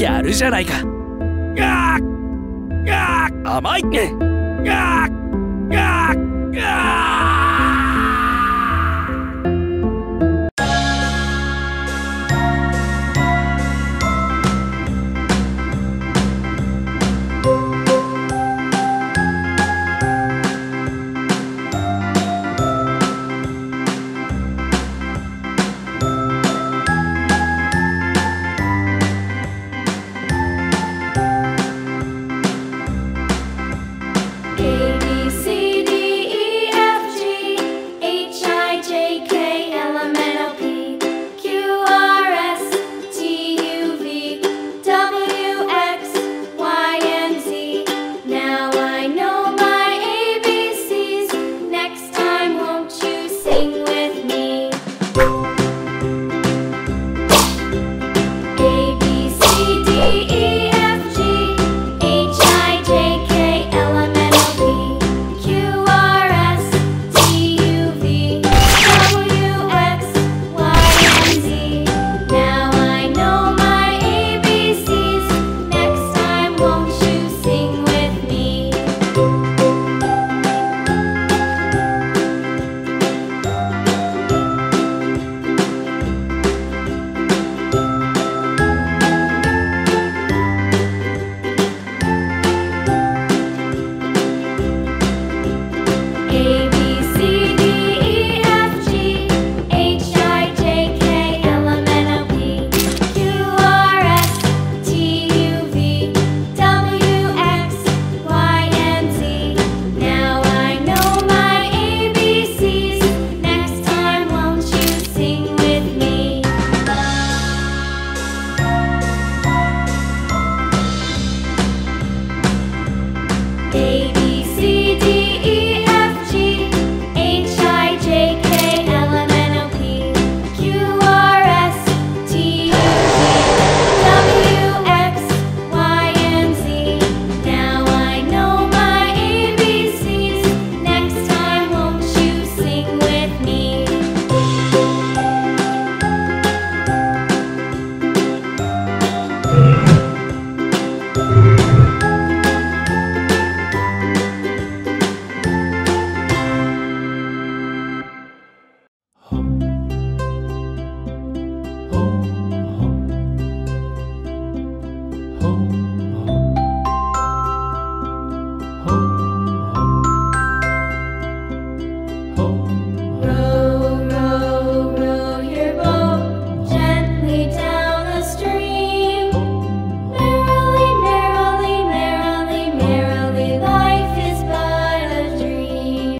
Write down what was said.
やるじゃないか。あ甘い。ねあ